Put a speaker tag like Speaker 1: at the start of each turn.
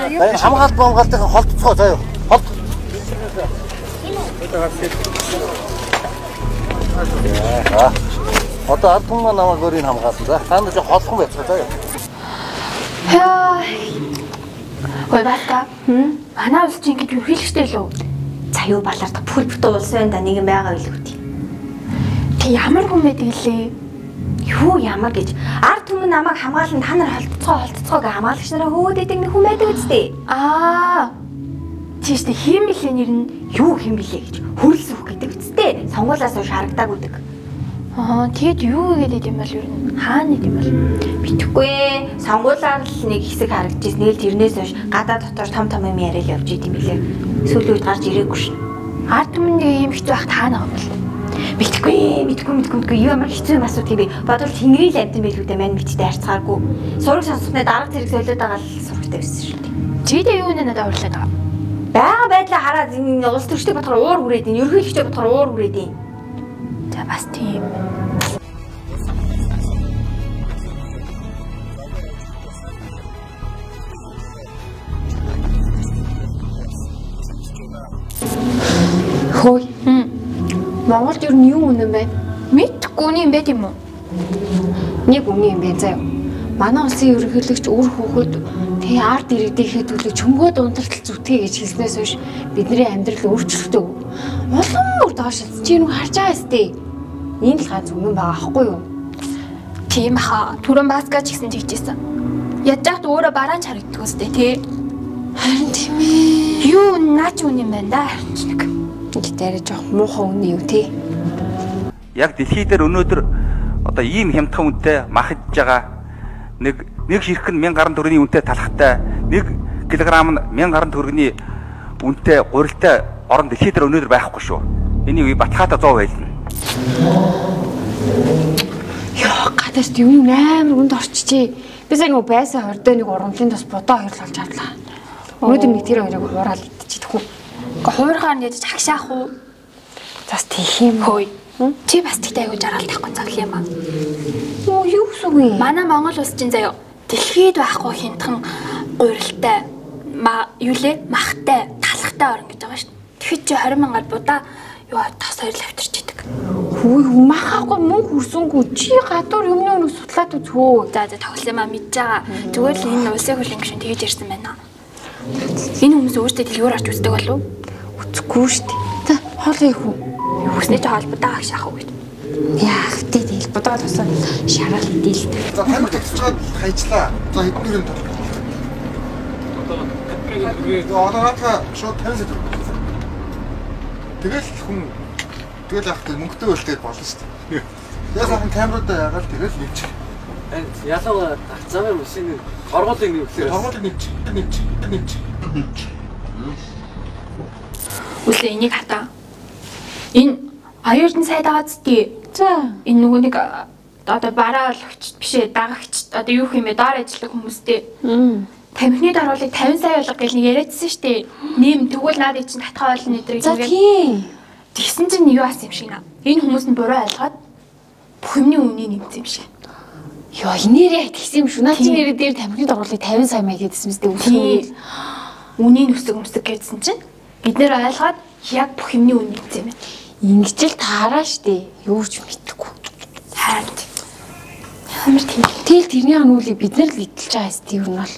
Speaker 1: Хамгаалт хамгаалтын холтцоо заяа. Холт. Аа. Одоо ард хүмүүс намайг өөрийг хамгаалсан. За та нар жоо холхон байцгаа заяа.
Speaker 2: Яа. Ой бата. Хм. Манай улс чинь ингэж үргэлжтэй л үү?
Speaker 3: За юу балардах бүхэл бүтэн улс байна да нэгэн байгаа билүү тий.
Speaker 2: Тэг ямар хүн байдаг лээ?
Speaker 3: Юу ямар гэж ард түмэн намайг хамгаалan та нар холтцоо холтцоог хамгаалагч нараа хөөдөд нэг хүн байдаг үстэй.
Speaker 2: Аа. Тийштэй хэм билээ нэр нь
Speaker 3: Юу хэм билээ гэж хөрөлс үг гэдэг үстэй. Сонгуулаас хойш харагдааг үдэг.
Speaker 2: Аа тэгэд юу гэдэг юм бол ер нь хаана гэдэг юм бол
Speaker 3: Битгэхгүй сонгуулаар л нэг хэсэг харагдчихс нэг л тэрнээс хойш гадаа дотор том том юм яриад явж идэм билээ. Сүүлийн үед гарч ирээгүй шин.
Speaker 2: ард түмний юм хэцүү ах таана юм бол.
Speaker 3: Мэдхгүй мэдхгүй мэдхгүй юу ямар хэцүү юм асуудаг би бодвол тэнгэрийн л амтан байлгүй дээ мань мэдтэй харьцаагаагүй. Сураг сонсохны дарга зэрэг солиод байгаа л сурагтай байсан шүү дээ.
Speaker 2: Чидээ юу нэ надад урлаад байгаа.
Speaker 3: Бага байдлаа хараад энэ улс төрчтэй бодохоор уур хүрээд ийн, ерөнхийлөгчтэй бодохоор уур хүрээд ийн.
Speaker 2: За бас тийм.
Speaker 4: Хөөе. Монголд ер нь юу үнэн бэ?
Speaker 2: Мэдхгүй үний юм байт юм уу?
Speaker 4: Нэг үнэн юм бэ заяа. Манай улсын ерөнхийлөгч үр хүүхэд тэгээ ард иргэдийнхээ төлөө чөмгөө дундалтал зүтгэе гэж хэлснээс хойш бидний амьдрал өөрчлөлтөө. Улам бүр доош чи юу харж байгаа сте. Энэ л ганц үнэн байгаа аахгүй юу?
Speaker 2: Тийм хаа. Түрэн баскач гэсэн тэгжсэн. Ядж яхад өөрөө бараан харагддаг үстэй тий.
Speaker 4: Харин тийм ээ.
Speaker 2: Юу наач үн юм байна да. Харин ч нэг.
Speaker 4: Ингээд арай жоох муухай үнэн юу те.
Speaker 5: яг дэлхий дээр өнөөдөр одоо ийм хямдхан үнэтэй махаж байгаа нэг нэг ширхэг нь 1000 гаруй төгрөгийн үнэтэй талхтай нэг килограмм нь 1000 гаруй төгрөгийн үнэтэй гурилтай орон дэлхий дээр өнөөдөр байхгүй шүү. Энийг би батхаата 100 байлна.
Speaker 4: Яа гадаас юм амар үнд орчжээ. Би сая нөгөө байсан хордоо нэг урамлын тус бодоо хоёр л олж харлаа. Өнөөдөр нэг тэр хоёрыг хураал идчихэхгүй.
Speaker 2: Гэхдээ хуурахаар нь ядаж хагшаах уу?
Speaker 4: Бас тийх юм.
Speaker 2: Хөөе. Чи бас тэгтэй аягүй жаргалтахгүй цаг юм аа.
Speaker 4: Оо юу гэсэн вэ?
Speaker 2: Манай Монгол улс чинь заяа дэлхийд байхгүй хямдхан гурилтай юу лээ махтай талхтай орн гэж байгаа шүү. Тэгэхэд чи 20 мянгаар будаа юу тас хоёр л авчирч идэг.
Speaker 4: Хүй махахгүй мөнгө хүрсэнгүй чи гадуур юмны өнөг судлаад үзхөө.
Speaker 2: За за тоглосон юм аа мэдж байгаа. Зүгээр л энэ улсын хурлын гишүүн тэгэж ярьсан байна. Энэ хүмүүс өөрсдөө дэлгүүр орж үздэг болов уу?
Speaker 4: Үзэхгүй шүү дээ. За хоол?
Speaker 2: Юу гэснээр чи холбодоо ах шахах уу гэж.
Speaker 4: Яах тий тэгэл бодоо тусаа шаргал дийл.
Speaker 1: За тамиг татчихад хайчлаа. За хэдэн гэрэн тоо. Одоо одоо наатаа шууд 50 сая. Тэгэл хүн тэгэл авах гэж мөнгөтэй үлдээд болно шүү дээ. Тэгээ сайхан камеруудаа яагаад тэгэл нэгч.
Speaker 6: Энд ялангуяа тавцааны машины торгуулийг нэвлэхээр
Speaker 1: Торгуулийг нэгч, нэгч, нэгч.
Speaker 2: Үлээ энийг хатаа. Энэ аюулын сайд зү.
Speaker 4: За
Speaker 2: Энэ нөгөө нэг одоо бараа ологч биш ээ дагагч одоо юу юм бэ доор ажилладаг хүмүүстэй. Тамхины даруулыг 50 сая болго гэж нэг яриадсан шүү дээ. Нэм тэгвэл наадыг чинь татхаа болно өдрийг
Speaker 4: тийм.
Speaker 2: Тэгсэн чинь юу асан юм шиг наа. Энэ хүмүүс нь буруу ойлгоод бүх юмний үнийн нэмсэн юм шиг.
Speaker 4: Йоо инээрээ тэгсэн юм шүү. Наа чи нэрээ дээр тамхины дургуулыг 50 сая маяг гэдсэн мэт үгүй.
Speaker 2: Үнийн үсэг өмсөг гэсэн чинь бид нэр ойлгоод яг бүх юмний үн нэмсэн юм байна.
Speaker 4: Ингэж л таараа штэ. Юу ч мэдэхгүй.
Speaker 2: Хайрт. Ямар тийм.
Speaker 4: Тэгэл тэрний ануулыг бид нар л идэлж байгаа юу нь бол.